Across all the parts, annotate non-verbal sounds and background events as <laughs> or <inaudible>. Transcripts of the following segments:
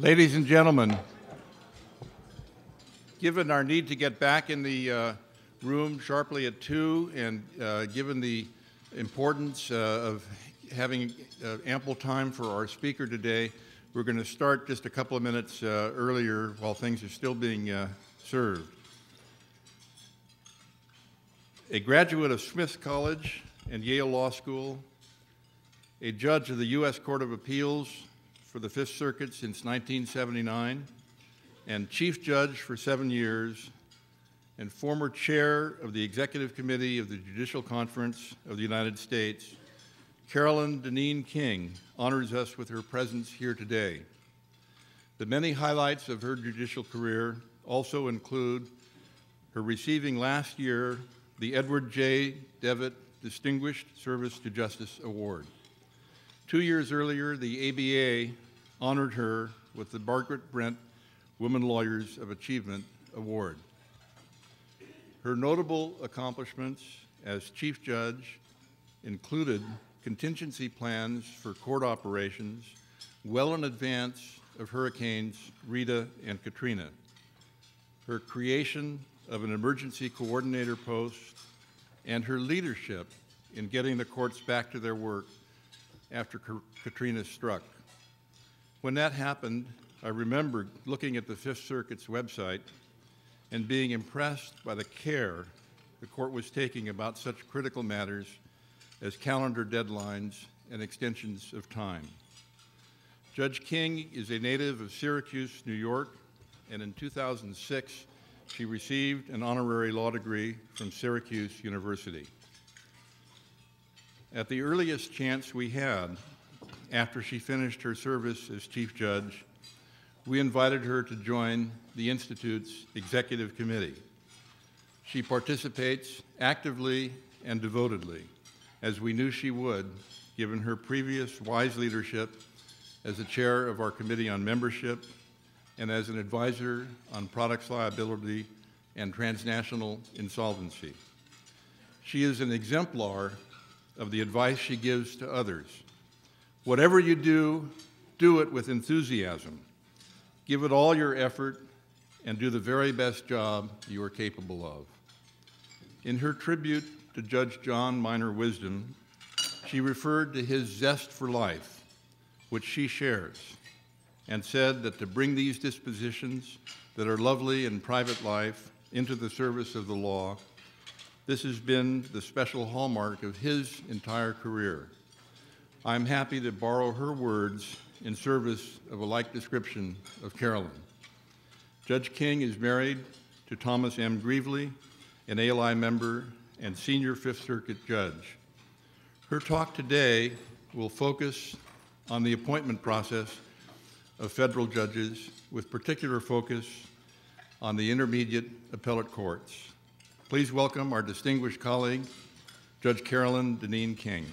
Ladies and gentlemen, given our need to get back in the uh, room sharply at 2 and uh, given the importance uh, of having uh, ample time for our speaker today, we're going to start just a couple of minutes uh, earlier while things are still being uh, served. A graduate of Smith College and Yale Law School, a judge of the U.S. Court of Appeals for the Fifth Circuit since 1979, and chief judge for seven years, and former chair of the Executive Committee of the Judicial Conference of the United States, Carolyn Dineen King honors us with her presence here today. The many highlights of her judicial career also include her receiving last year the Edward J. Devitt Distinguished Service to Justice Award. Two years earlier, the ABA honored her with the Margaret Brent Women Lawyers of Achievement Award. Her notable accomplishments as Chief Judge included contingency plans for court operations well in advance of Hurricanes Rita and Katrina, her creation of an emergency coordinator post, and her leadership in getting the courts back to their work after Katrina struck. When that happened, I remember looking at the Fifth Circuit's website and being impressed by the care the court was taking about such critical matters as calendar deadlines and extensions of time. Judge King is a native of Syracuse, New York, and in 2006, she received an honorary law degree from Syracuse University. At the earliest chance we had, after she finished her service as Chief Judge, we invited her to join the Institute's Executive Committee. She participates actively and devotedly, as we knew she would, given her previous wise leadership as the chair of our Committee on Membership and as an advisor on products liability and transnational insolvency. She is an exemplar of the advice she gives to others Whatever you do, do it with enthusiasm. Give it all your effort and do the very best job you are capable of. In her tribute to Judge John Minor Wisdom, she referred to his zest for life, which she shares, and said that to bring these dispositions that are lovely in private life into the service of the law, this has been the special hallmark of his entire career. I'm happy to borrow her words in service of a like description of Carolyn. Judge King is married to Thomas M. Reavley, an ALI member and senior Fifth Circuit judge. Her talk today will focus on the appointment process of federal judges with particular focus on the intermediate appellate courts. Please welcome our distinguished colleague, Judge Carolyn Dineen King.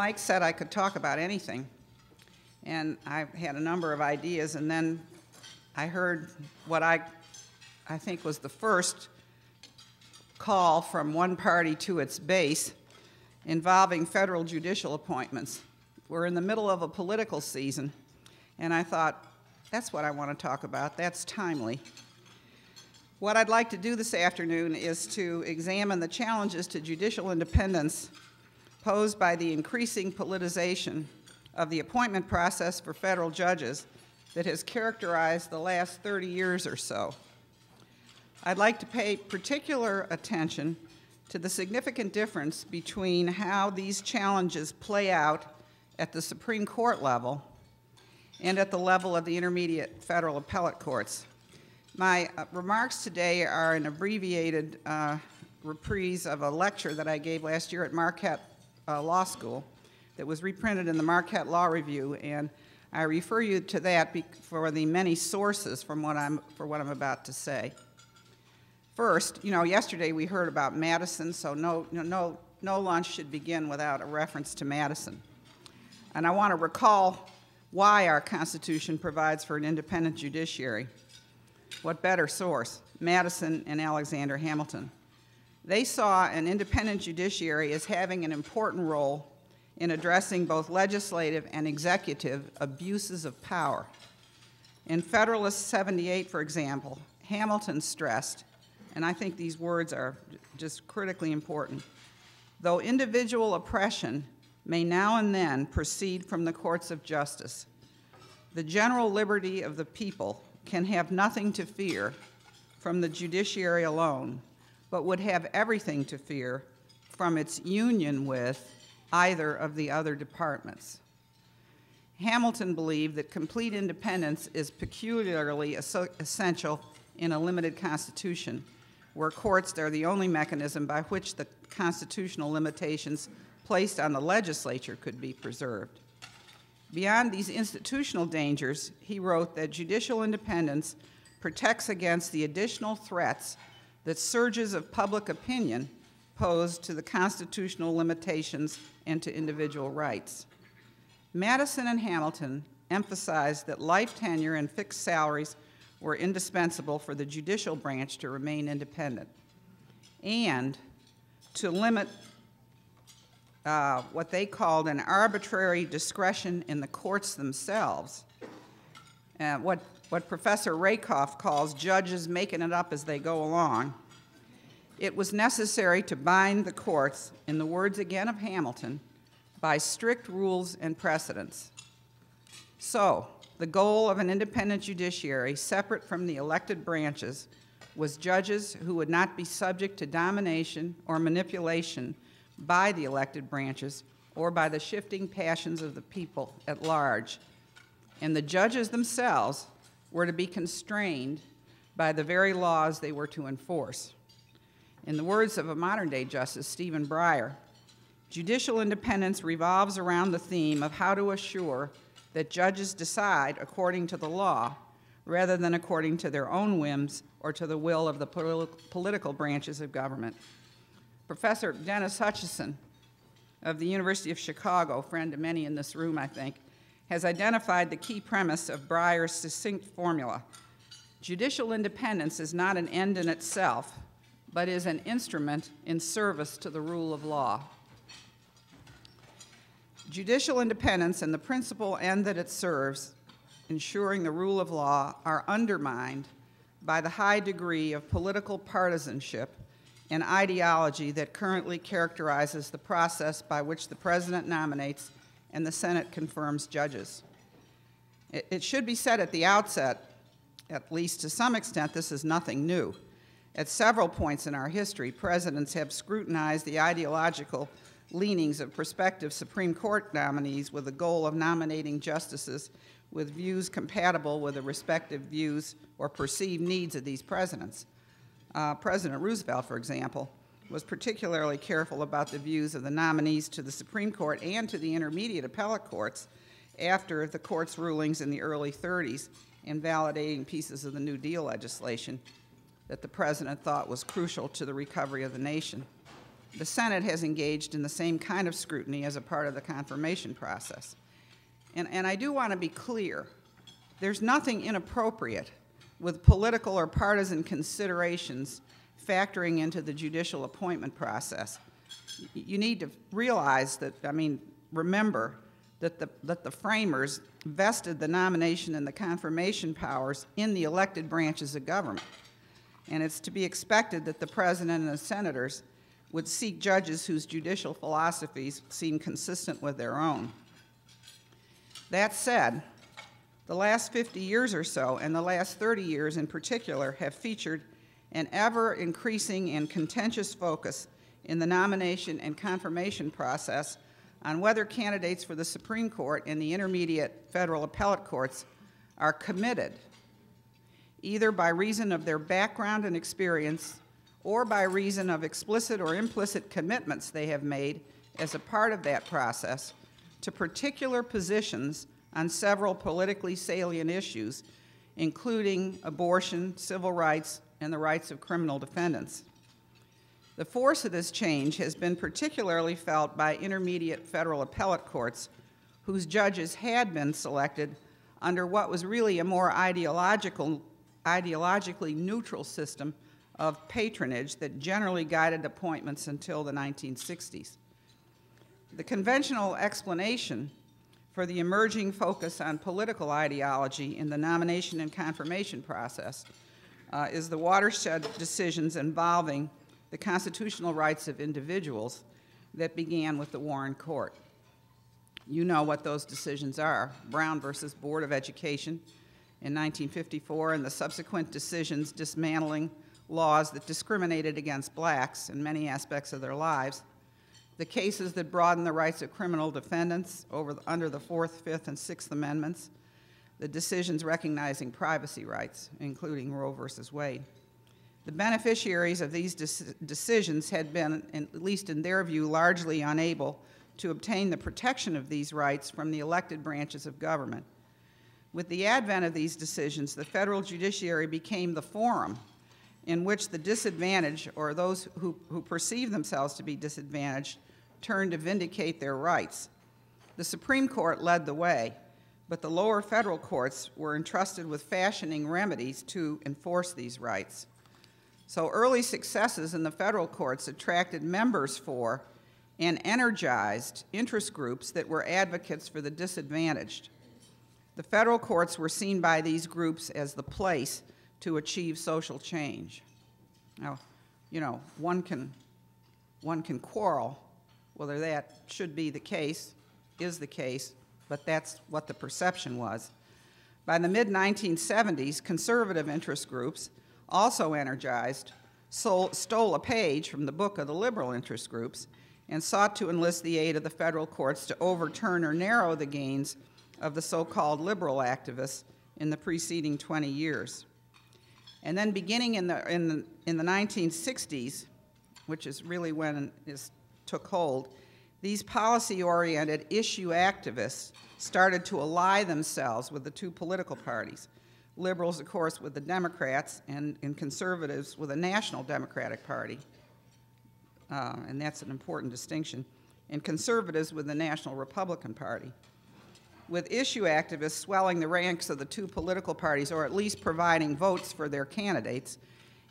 Mike said I could talk about anything, and I had a number of ideas, and then I heard what I, I think was the first call from one party to its base involving federal judicial appointments. We're in the middle of a political season, and I thought, that's what I want to talk about. That's timely. What I'd like to do this afternoon is to examine the challenges to judicial independence posed by the increasing politicization of the appointment process for federal judges that has characterized the last 30 years or so. I'd like to pay particular attention to the significant difference between how these challenges play out at the Supreme Court level and at the level of the intermediate federal appellate courts. My uh, remarks today are an abbreviated uh, reprise of a lecture that I gave last year at Marquette uh, Law School that was reprinted in the Marquette Law Review, and I refer you to that for the many sources from what I'm, for what I'm about to say. First, you know, yesterday we heard about Madison, so no, no, no lunch should begin without a reference to Madison. And I want to recall why our Constitution provides for an independent judiciary. What better source? Madison and Alexander Hamilton. They saw an independent judiciary as having an important role in addressing both legislative and executive abuses of power. In Federalist 78, for example, Hamilton stressed, and I think these words are just critically important, though individual oppression may now and then proceed from the courts of justice, the general liberty of the people can have nothing to fear from the judiciary alone, but would have everything to fear from its union with either of the other departments. Hamilton believed that complete independence is peculiarly essential in a limited constitution, where courts are the only mechanism by which the constitutional limitations placed on the legislature could be preserved. Beyond these institutional dangers, he wrote that judicial independence protects against the additional threats that surges of public opinion pose to the constitutional limitations and to individual rights. Madison and Hamilton emphasized that life tenure and fixed salaries were indispensable for the judicial branch to remain independent and to limit uh, what they called an arbitrary discretion in the courts themselves, uh, what, what Professor Rakoff calls judges making it up as they go along. It was necessary to bind the courts, in the words again of Hamilton, by strict rules and precedents. So, the goal of an independent judiciary, separate from the elected branches, was judges who would not be subject to domination or manipulation by the elected branches or by the shifting passions of the people at large. And the judges themselves were to be constrained by the very laws they were to enforce. In the words of a modern day justice, Stephen Breyer, judicial independence revolves around the theme of how to assure that judges decide according to the law rather than according to their own whims or to the will of the political branches of government. Professor Dennis Hutchinson of the University of Chicago, friend of many in this room, I think, has identified the key premise of Breyer's succinct formula. Judicial independence is not an end in itself, but is an instrument in service to the rule of law. Judicial independence and the principal end that it serves, ensuring the rule of law, are undermined by the high degree of political partisanship and ideology that currently characterizes the process by which the President nominates and the Senate confirms judges. It, it should be said at the outset, at least to some extent, this is nothing new. At several points in our history, presidents have scrutinized the ideological leanings of prospective Supreme Court nominees with the goal of nominating justices with views compatible with the respective views or perceived needs of these presidents. Uh, President Roosevelt, for example, was particularly careful about the views of the nominees to the Supreme Court and to the intermediate appellate courts after the court's rulings in the early 30s invalidating pieces of the New Deal legislation that the president thought was crucial to the recovery of the nation. The Senate has engaged in the same kind of scrutiny as a part of the confirmation process. And, and I do want to be clear there's nothing inappropriate with political or partisan considerations factoring into the judicial appointment process. You need to realize that, I mean, remember that the, that the framers vested the nomination and the confirmation powers in the elected branches of government. And it's to be expected that the president and the senators would seek judges whose judicial philosophies seem consistent with their own. That said, the last 50 years or so, and the last 30 years in particular, have featured an ever increasing and contentious focus in the nomination and confirmation process on whether candidates for the Supreme Court and the intermediate federal appellate courts are committed, either by reason of their background and experience or by reason of explicit or implicit commitments they have made as a part of that process to particular positions on several politically salient issues, including abortion, civil rights, and the rights of criminal defendants. The force of this change has been particularly felt by intermediate federal appellate courts whose judges had been selected under what was really a more ideological, ideologically neutral system of patronage that generally guided appointments until the 1960s. The conventional explanation for the emerging focus on political ideology in the nomination and confirmation process uh, is the watershed decisions involving the constitutional rights of individuals that began with the Warren Court. You know what those decisions are. Brown versus Board of Education in 1954, and the subsequent decisions dismantling laws that discriminated against blacks in many aspects of their lives, the cases that broadened the rights of criminal defendants over, under the Fourth, Fifth, and Sixth Amendments, the decisions recognizing privacy rights, including Roe versus Wade. The beneficiaries of these decisions had been, at least in their view, largely unable to obtain the protection of these rights from the elected branches of government. With the advent of these decisions, the federal judiciary became the forum in which the disadvantaged, or those who, who perceive themselves to be disadvantaged, turned to vindicate their rights. The Supreme Court led the way, but the lower federal courts were entrusted with fashioning remedies to enforce these rights. So early successes in the federal courts attracted members for and energized interest groups that were advocates for the disadvantaged. The federal courts were seen by these groups as the place to achieve social change. Now, you know, one can, one can quarrel whether that should be the case, is the case, but that's what the perception was. By the mid 1970s, conservative interest groups, also energized, stole a page from the book of the liberal interest groups and sought to enlist the aid of the federal courts to overturn or narrow the gains of the so called liberal activists in the preceding 20 years. And then beginning in the, in the, in the 1960s, which is really when it took hold, these policy oriented issue activists started to ally themselves with the two political parties. Liberals, of course, with the Democrats, and, and conservatives with the National Democratic Party uh, and that's an important distinction, and conservatives with the National Republican Party. With issue activists swelling the ranks of the two political parties, or at least providing votes for their candidates,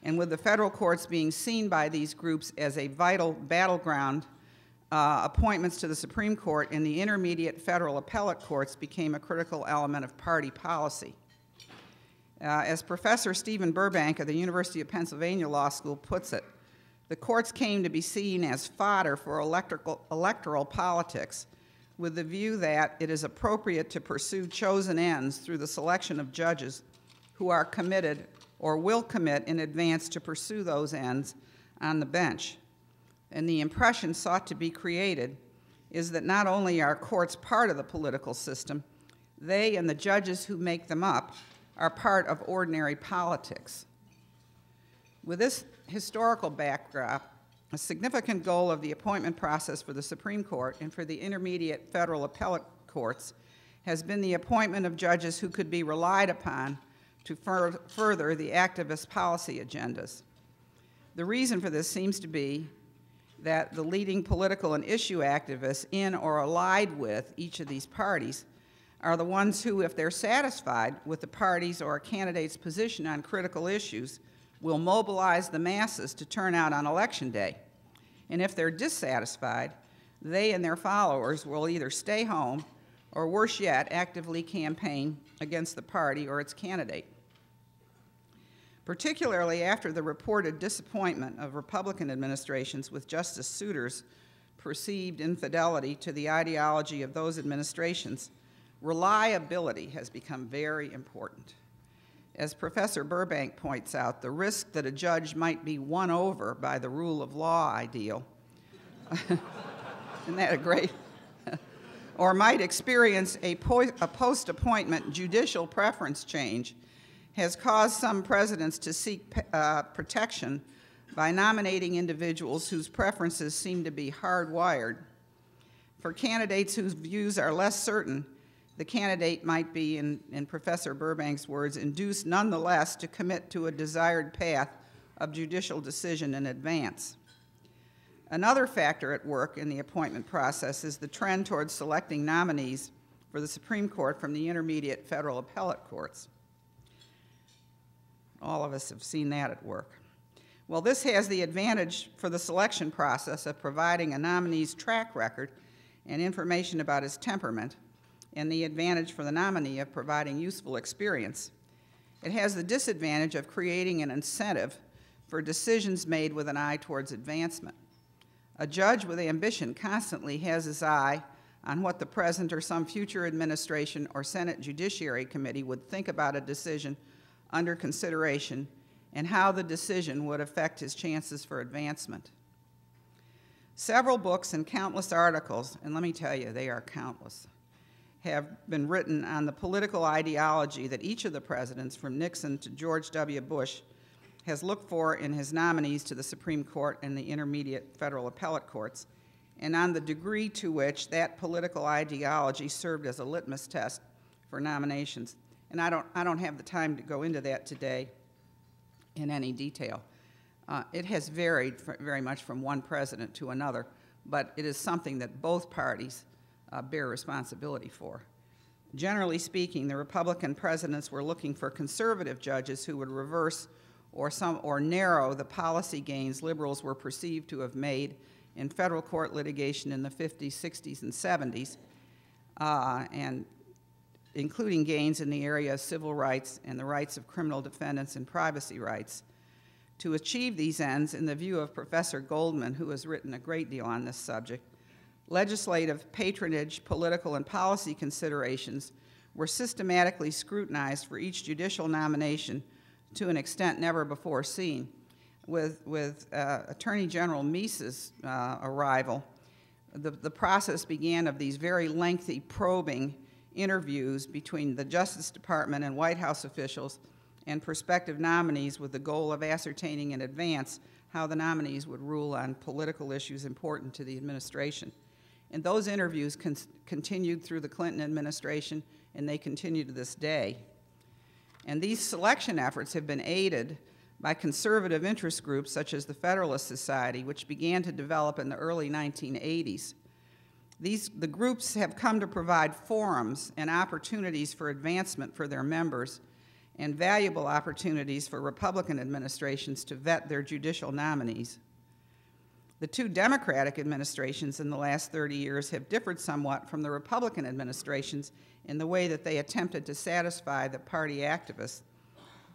and with the federal courts being seen by these groups as a vital battleground, uh, appointments to the Supreme Court and the intermediate federal appellate courts became a critical element of party policy. Uh, as Professor Stephen Burbank of the University of Pennsylvania Law School puts it, the courts came to be seen as fodder for electoral politics, with the view that it is appropriate to pursue chosen ends through the selection of judges who are committed or will commit in advance to pursue those ends on the bench. And the impression sought to be created is that not only are courts part of the political system, they and the judges who make them up are part of ordinary politics. With this historical backdrop, a significant goal of the appointment process for the Supreme Court and for the intermediate federal appellate courts has been the appointment of judges who could be relied upon to fur further the activist policy agendas. The reason for this seems to be that the leading political and issue activists in or allied with each of these parties are the ones who, if they're satisfied with the party's or a candidate's position on critical issues, will mobilize the masses to turn out on election day. And if they're dissatisfied, they and their followers will either stay home or, worse yet, actively campaign against the party or its candidate. Particularly after the reported disappointment of Republican administrations with Justice Souter's perceived infidelity to the ideology of those administrations, reliability has become very important. As Professor Burbank points out, the risk that a judge might be won over by the rule of law ideal, <laughs> isn't that a great, <laughs> or might experience a, po a post appointment judicial preference change, has caused some presidents to seek uh, protection by nominating individuals whose preferences seem to be hardwired. For candidates whose views are less certain, the candidate might be, in, in Professor Burbank's words, induced nonetheless to commit to a desired path of judicial decision in advance. Another factor at work in the appointment process is the trend towards selecting nominees for the Supreme Court from the intermediate federal appellate courts. All of us have seen that at work. Well, this has the advantage for the selection process of providing a nominee's track record and information about his temperament, and the advantage for the nominee of providing useful experience. It has the disadvantage of creating an incentive for decisions made with an eye towards advancement. A judge with ambition constantly has his eye on what the present or some future administration or Senate Judiciary Committee would think about a decision under consideration and how the decision would affect his chances for advancement. Several books and countless articles, and let me tell you, they are countless, have been written on the political ideology that each of the presidents, from Nixon to George W. Bush, has looked for in his nominees to the Supreme Court and the intermediate federal appellate courts, and on the degree to which that political ideology served as a litmus test for nominations. And I don't, I don't have the time to go into that today in any detail. Uh, it has varied very much from one president to another, but it is something that both parties uh, bear responsibility for. Generally speaking, the Republican presidents were looking for conservative judges who would reverse or, some, or narrow the policy gains liberals were perceived to have made in federal court litigation in the 50s, 60s, and 70s, uh, and including gains in the area of civil rights and the rights of criminal defendants and privacy rights. To achieve these ends, in the view of Professor Goldman, who has written a great deal on this subject, legislative patronage, political, and policy considerations were systematically scrutinized for each judicial nomination to an extent never before seen. With, with uh, Attorney General Meese's uh, arrival, the, the process began of these very lengthy probing interviews between the Justice Department and White House officials and prospective nominees with the goal of ascertaining in advance how the nominees would rule on political issues important to the administration. And those interviews con continued through the Clinton administration, and they continue to this day. And these selection efforts have been aided by conservative interest groups such as the Federalist Society, which began to develop in the early 1980s. These, the groups have come to provide forums and opportunities for advancement for their members and valuable opportunities for Republican administrations to vet their judicial nominees. The two Democratic administrations in the last 30 years have differed somewhat from the Republican administrations in the way that they attempted to satisfy the party activists.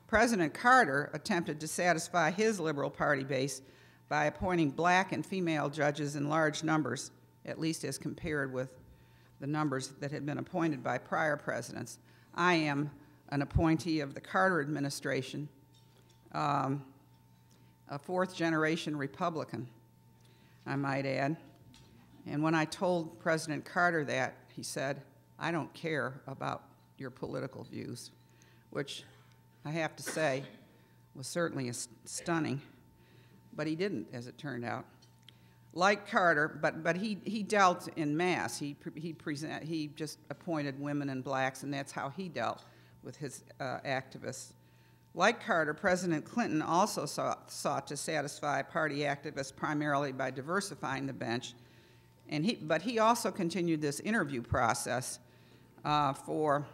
President Carter attempted to satisfy his liberal party base by appointing black and female judges in large numbers, at least as compared with the numbers that had been appointed by prior presidents. I am an appointee of the Carter administration, um, a fourth generation Republican. I might add. And when I told President Carter that, he said, I don't care about your political views, which I have to say was certainly stunning. But he didn't, as it turned out. Like Carter, but, but he, he dealt in mass. He, he, present, he just appointed women and blacks, and that's how he dealt with his uh, activists. Like Carter, President Clinton also sought, sought, to satisfy party activists primarily by diversifying the bench, and he, but he also continued this interview process uh, for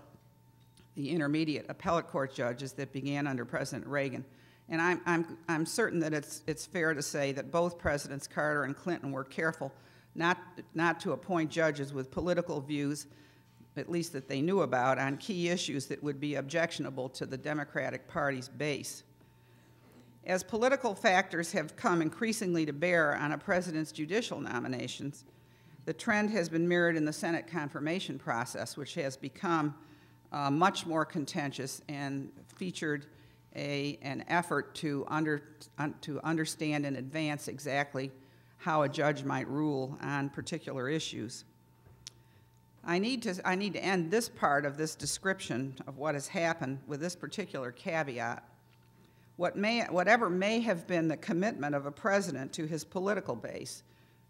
the intermediate appellate court judges that began under President Reagan. And I'm, I'm, I'm certain that it's, it's fair to say that both Presidents Carter and Clinton were careful not, not to appoint judges with political views at least that they knew about, on key issues that would be objectionable to the Democratic Party's base. As political factors have come increasingly to bear on a president's judicial nominations, the trend has been mirrored in the Senate confirmation process, which has become uh, much more contentious and featured a, an effort to, under, un, to understand in advance exactly how a judge might rule on particular issues. I need, to, I need to end this part of this description of what has happened with this particular caveat. What may, whatever may have been the commitment of a president to his political base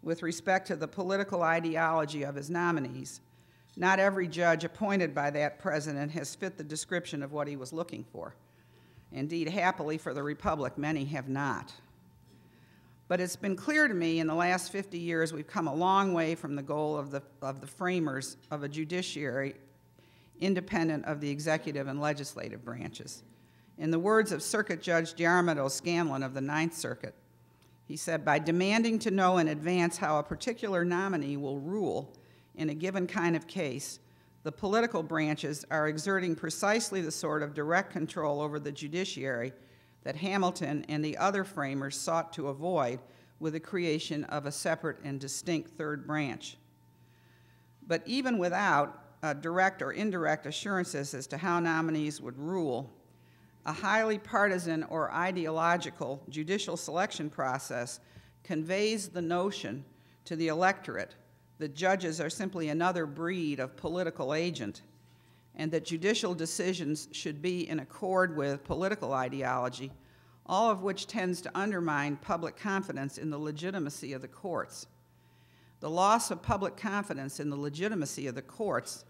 with respect to the political ideology of his nominees, not every judge appointed by that president has fit the description of what he was looking for. Indeed, happily for the Republic, many have not. But it's been clear to me in the last 50 years we've come a long way from the goal of the, of the framers of a judiciary independent of the executive and legislative branches. In the words of Circuit Judge Diarmuid O'Scannlain of the Ninth Circuit, he said, by demanding to know in advance how a particular nominee will rule in a given kind of case, the political branches are exerting precisely the sort of direct control over the judiciary that Hamilton and the other framers sought to avoid with the creation of a separate and distinct third branch. But even without uh, direct or indirect assurances as to how nominees would rule, a highly partisan or ideological judicial selection process conveys the notion to the electorate that judges are simply another breed of political agent and that judicial decisions should be in accord with political ideology, all of which tends to undermine public confidence in the legitimacy of the courts. The loss of public confidence in the legitimacy of the courts,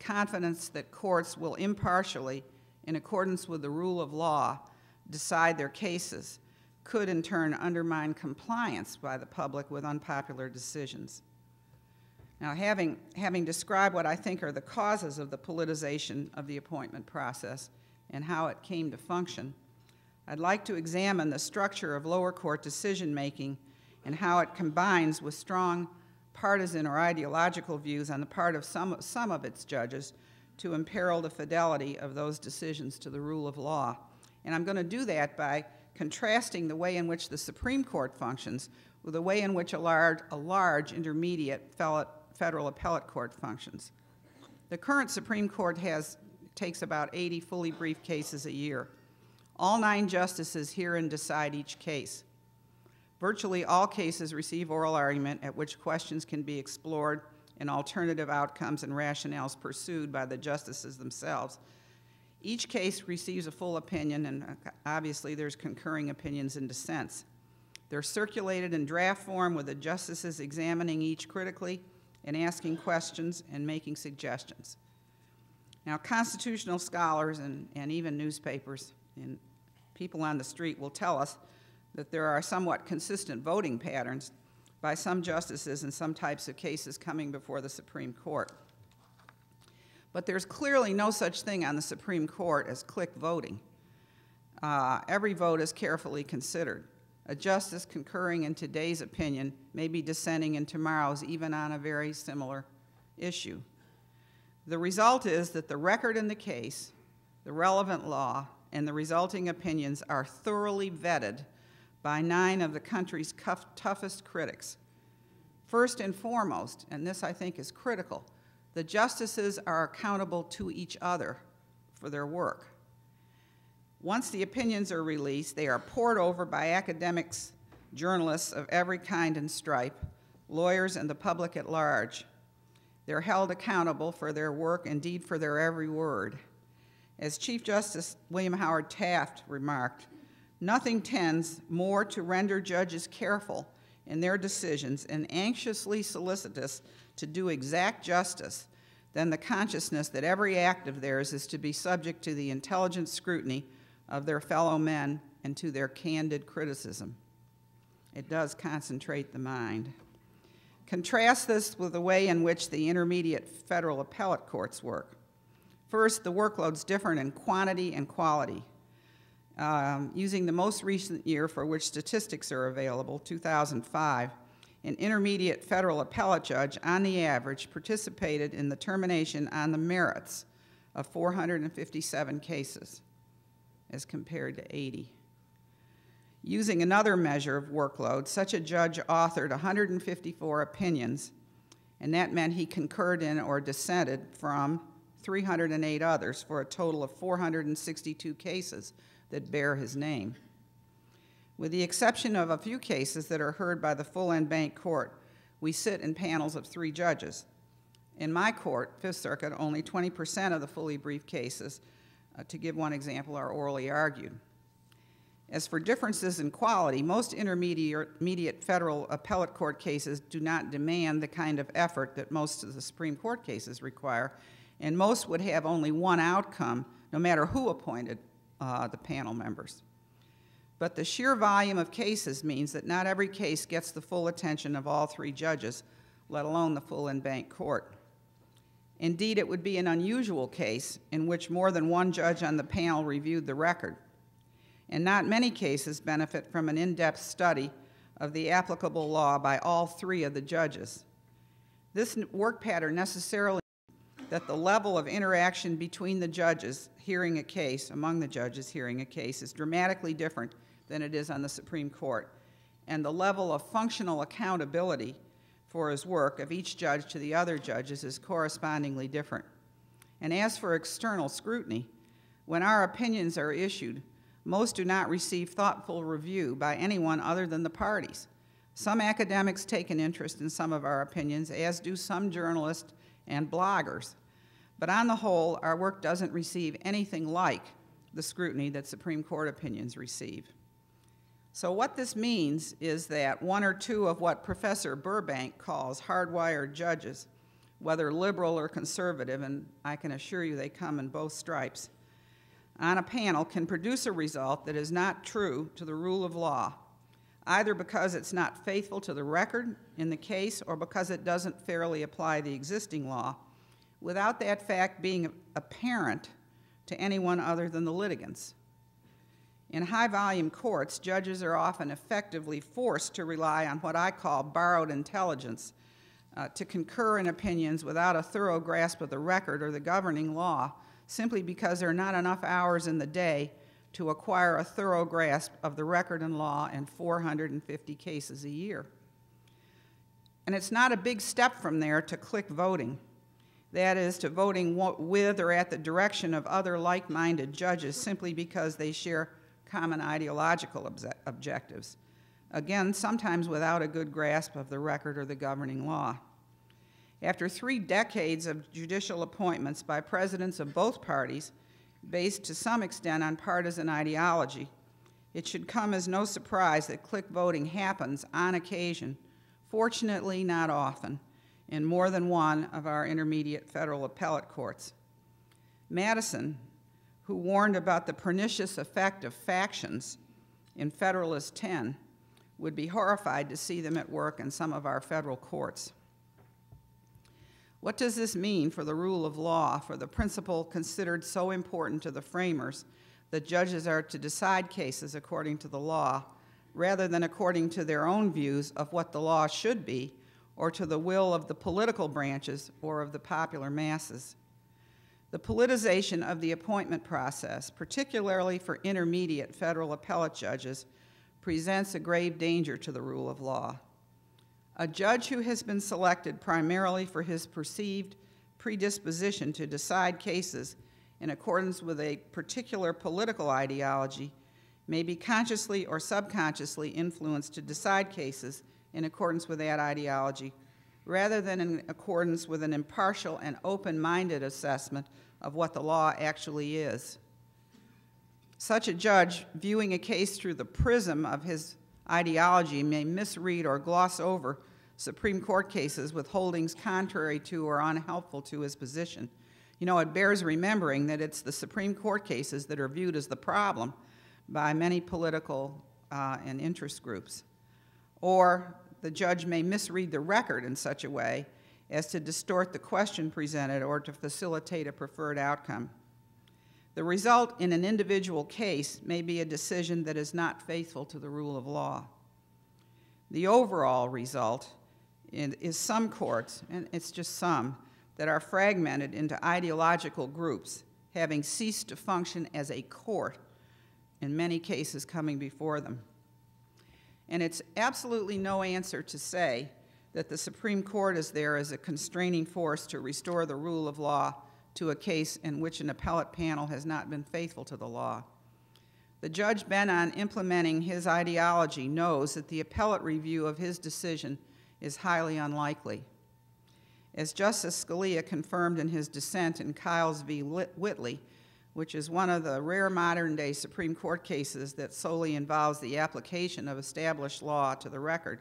confidence that courts will impartially, in accordance with the rule of law, decide their cases, could in turn undermine compliance by the public with unpopular decisions. Now, having, having described what I think are the causes of the politicization of the appointment process and how it came to function, I'd like to examine the structure of lower court decision making and how it combines with strong partisan or ideological views on the part of some, some of its judges to imperil the fidelity of those decisions to the rule of law. And I'm going to do that by contrasting the way in which the Supreme Court functions with the way in which a large, a large intermediate federal appellate court functions. The current Supreme Court has, takes about 80 fully briefed cases a year. All nine justices hear and decide each case. Virtually all cases receive oral argument at which questions can be explored and alternative outcomes and rationales pursued by the justices themselves. Each case receives a full opinion, and obviously there's concurring opinions and dissents. They're circulated in draft form with the justices examining each critically and asking questions and making suggestions. Now, constitutional scholars and, and even newspapers and people on the street will tell us that there are somewhat consistent voting patterns by some justices in some types of cases coming before the Supreme Court. But there's clearly no such thing on the Supreme Court as clique voting. Uh, every vote is carefully considered. A justice concurring in today's opinion may be dissenting in tomorrow's, even on a very similar issue. The result is that the record in the case, the relevant law, and the resulting opinions are thoroughly vetted by nine of the country's toughest critics. First and foremost, and this I think is critical, the justices are accountable to each other for their work. Once the opinions are released, they are pored over by academics, journalists of every kind and stripe, lawyers, and the public at large. They're held accountable for their work, indeed for their every word. As Chief Justice William Howard Taft remarked, nothing tends more to render judges careful in their decisions and anxiously solicitous to do exact justice than the consciousness that every act of theirs is to be subject to the intelligent scrutiny of their fellow men and to their candid criticism. It does concentrate the mind. Contrast this with the way in which the intermediate federal appellate courts work. First, the workload's different in quantity and quality. Um, using the most recent year for which statistics are available, 2005, an intermediate federal appellate judge, on the average, participated in the termination on the merits of 457 cases as compared to 80. Using another measure of workload, such a judge authored 154 opinions, and that meant he concurred in or dissented from 308 others for a total of 462 cases that bear his name. With the exception of a few cases that are heard by the full en banc court, we sit in panels of three judges. In my court, Fifth Circuit, only 20% of the fully briefed cases to give one example, are orally argued. As for differences in quality, most intermediate federal appellate court cases do not demand the kind of effort that most of the Supreme Court cases require, and most would have only one outcome, no matter who appointed uh, the panel members. But the sheer volume of cases means that not every case gets the full attention of all three judges, let alone the full en banc court. Indeed, it would be an unusual case in which more than one judge on the panel reviewed the record. And not many cases benefit from an in depth study of the applicable law by all three of the judges. This work pattern necessarily that the level of interaction between the judges hearing a case, among the judges hearing a case, is dramatically different than it is on the Supreme Court. And the level of functional accountability for his work of each judge to the other judges is correspondingly different. And as for external scrutiny, when our opinions are issued, most do not receive thoughtful review by anyone other than the parties. Some academics take an interest in some of our opinions, as do some journalists and bloggers. But on the whole, our work doesn't receive anything like the scrutiny that Supreme Court opinions receive. So, what this means is that one or two of what Professor Burbank calls hardwired judges, whether liberal or conservative, and I can assure you they come in both stripes, on a panel can produce a result that is not true to the rule of law, either because it's not faithful to the record in the case or because it doesn't fairly apply the existing law, without that fact being apparent to anyone other than the litigants. In high volume courts, judges are often effectively forced to rely on what I call borrowed intelligence uh, to concur in opinions without a thorough grasp of the record or the governing law, simply because there are not enough hours in the day to acquire a thorough grasp of the record and law in 450 cases a year. And it's not a big step from there to clique voting. That is, to voting with or at the direction of other like minded judges simply because they share common ideological objectives. Again, sometimes without a good grasp of the record or the governing law. After three decades of judicial appointments by presidents of both parties, based to some extent on partisan ideology, it should come as no surprise that clique voting happens on occasion, fortunately not often, in more than one of our intermediate federal appellate courts. Madison, who warned about the pernicious effect of factions in Federalist 10, would be horrified to see them at work in some of our federal courts. What does this mean for the rule of law, for the principle considered so important to the framers that judges are to decide cases according to the law rather than according to their own views of what the law should be or to the will of the political branches or of the popular masses? The politicization of the appointment process, particularly for intermediate federal appellate judges, presents a grave danger to the rule of law. A judge who has been selected primarily for his perceived predisposition to decide cases in accordance with a particular political ideology may be consciously or subconsciously influenced to decide cases in accordance with that ideology rather than in accordance with an impartial and open minded assessment of what the law actually is. Such a judge, viewing a case through the prism of his ideology, may misread or gloss over Supreme Court cases with holdings contrary to or unhelpful to his position. You know, it bears remembering that it's the Supreme Court cases that are viewed as the problem by many political uh, and interest groups. Or the judge may misread the record in such a way as to distort the question presented or to facilitate a preferred outcome. The result in an individual case may be a decision that is not faithful to the rule of law. The overall result is some courts, and it's just some, that are fragmented into ideological groups, having ceased to function as a court, in many cases coming before them. And it's absolutely no answer to say that the Supreme Court is there as a constraining force to restore the rule of law to a case in which an appellate panel has not been faithful to the law. The judge bent on implementing his ideology knows that the appellate review of his decision is highly unlikely. As Justice Scalia confirmed in his dissent in Kyles v. Whitley, which is one of the rare modern day Supreme Court cases that solely involves the application of established law to the record,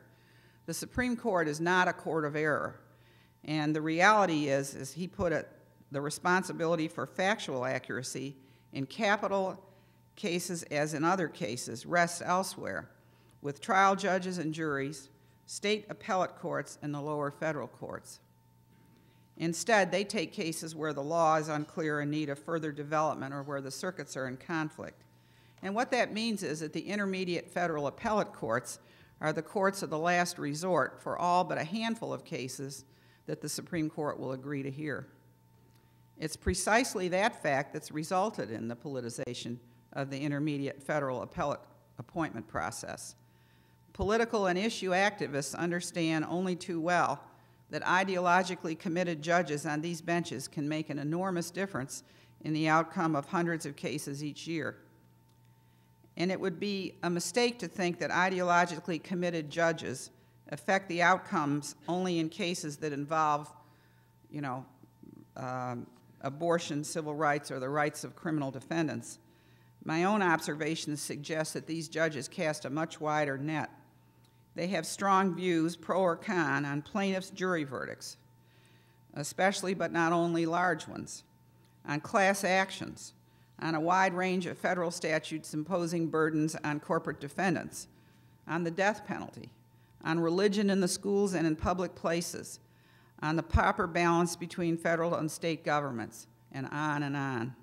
the Supreme Court is not a court of error. And the reality is, as he put it, the responsibility for factual accuracy in capital cases, as in other cases, rests elsewhere, with trial judges and juries, state appellate courts, and the lower federal courts. Instead, they take cases where the law is unclear and need of further development or where the circuits are in conflict. And what that means is that the intermediate federal appellate courts are the courts of the last resort for all but a handful of cases that the Supreme Court will agree to hear. It's precisely that fact that's resulted in the politicization of the intermediate federal appellate appointment process. Political and issue activists understand only too well that ideologically committed judges on these benches can make an enormous difference in the outcome of hundreds of cases each year. And it would be a mistake to think that ideologically committed judges affect the outcomes only in cases that involve, you know, um, abortion, civil rights, or the rights of criminal defendants. My own observations suggest that these judges cast a much wider net. They have strong views, pro or con, on plaintiffs' jury verdicts, especially but not only large ones, on class actions, on a wide range of federal statutes imposing burdens on corporate defendants, on the death penalty, on religion in the schools and in public places, on the proper balance between federal and state governments, and on and on.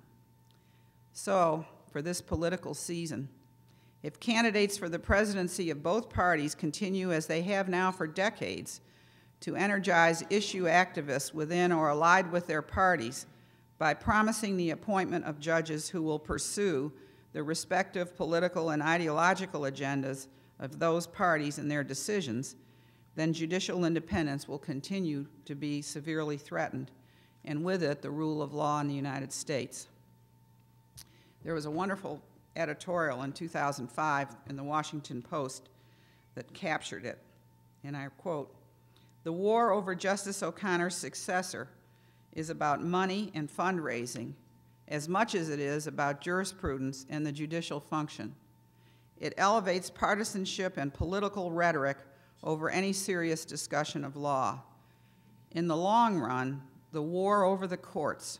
So, for this political season, if candidates for the presidency of both parties continue as they have now for decades to energize issue activists within or allied with their parties by promising the appointment of judges who will pursue the respective political and ideological agendas of those parties and their decisions, then judicial independence will continue to be severely threatened, and with it, the rule of law in the United States. There was a wonderful editorial in 2005 in the Washington Post that captured it, and I quote The war over Justice O'Connor's successor is about money and fundraising as much as it is about jurisprudence and the judicial function. It elevates partisanship and political rhetoric over any serious discussion of law. In the long run, the war over the courts,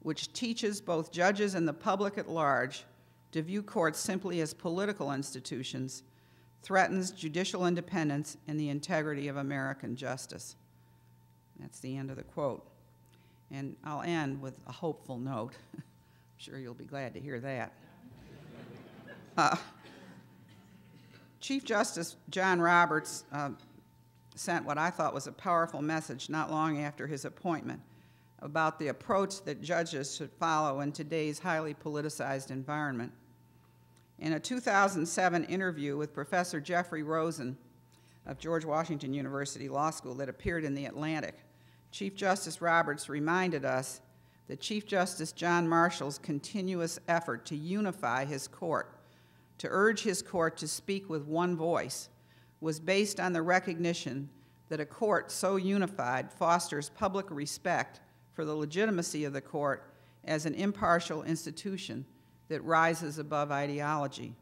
which teaches both judges and the public at large to view courts simply as political institutions, threatens judicial independence and the integrity of American justice. That's the end of the quote. And I'll end with a hopeful note. <laughs> I'm sure you'll be glad to hear that. Uh, Chief Justice John Roberts uh, sent what I thought was a powerful message not long after his appointment about the approach that judges should follow in today's highly politicized environment. In a 2007 interview with Professor Jeffrey Rosen of George Washington University Law School that appeared in The Atlantic, Chief Justice Roberts reminded us that Chief Justice John Marshall's continuous effort to unify his court to urge his court to speak with one voice was based on the recognition that a court so unified fosters public respect for the legitimacy of the court as an impartial institution that rises above ideology.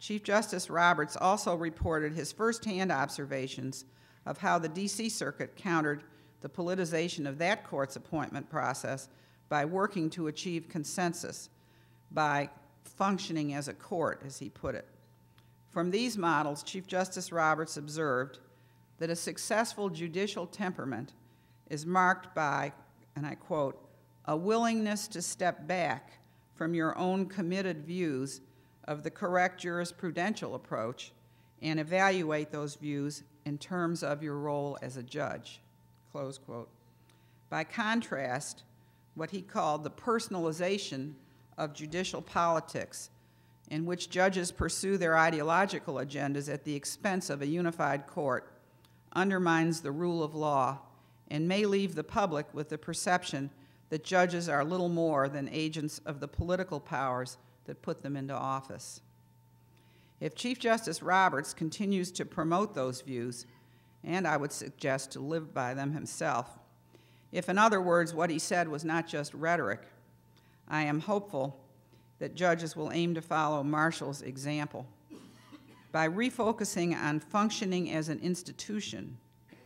Chief Justice Roberts also reported his firsthand observations of how the D.C. Circuit countered the politicization of that court's appointment process by working to achieve consensus, by functioning as a court, as he put it. From these models, Chief Justice Roberts observed that a successful judicial temperament is marked by, and I quote, a willingness to step back from your own committed views of the correct jurisprudential approach and evaluate those views in terms of your role as a judge, close quote. By contrast, what he called the personalization of judicial politics, in which judges pursue their ideological agendas at the expense of a unified court, undermines the rule of law and may leave the public with the perception that judges are little more than agents of the political powers that put them into office. If Chief Justice Roberts continues to promote those views, and I would suggest to live by them himself, if, in other words, what he said was not just rhetoric, I am hopeful that judges will aim to follow Marshall's example. By refocusing on functioning as an institution,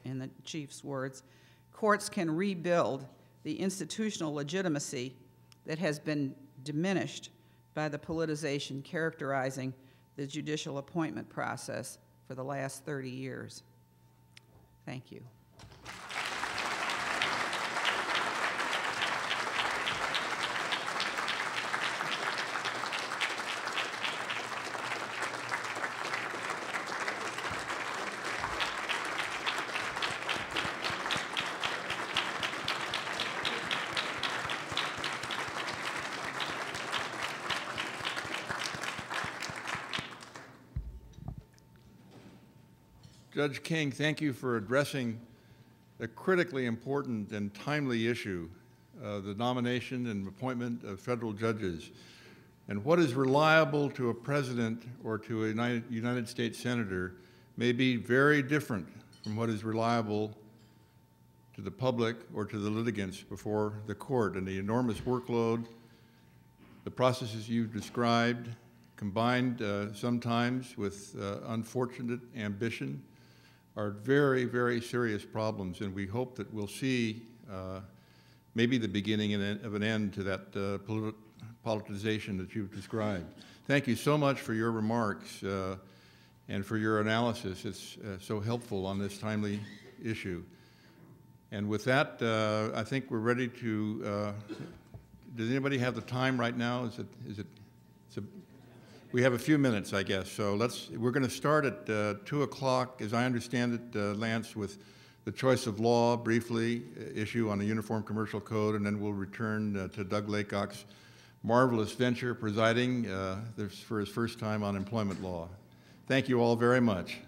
in the Chief's words, courts can rebuild the institutional legitimacy that has been diminished by the politicization characterizing the judicial appointment process for the last 30 years. Thank you. Judge King, thank you for addressing a critically important and timely issue, uh, the nomination and appointment of federal judges. And what is reliable to a president or to a United, States senator may be very different from what is reliable to the public or to the litigants before the court. And the enormous workload, the processes you've described, combined uh, sometimes with uh, unfortunate ambition, are very, very serious problems, and we hope that we'll see uh, maybe the beginning of an end to that uh, politi- politicization that you've described. Thank you so much for your remarks uh, and for your analysis. It's uh, so helpful on this timely issue. And with that, uh, I think we're ready to. Uh, does anybody have the time right now? Is it? Is it? We have a few minutes, I guess. So let's. We're going to start at uh, two o'clock, as I understand it, uh, Lance, with the choice of law briefly uh, issue on the Uniform Commercial Code, and then we'll return uh, to Doug Laycock's marvelous venture presiding uh, for his first time on employment law. Thank you all very much.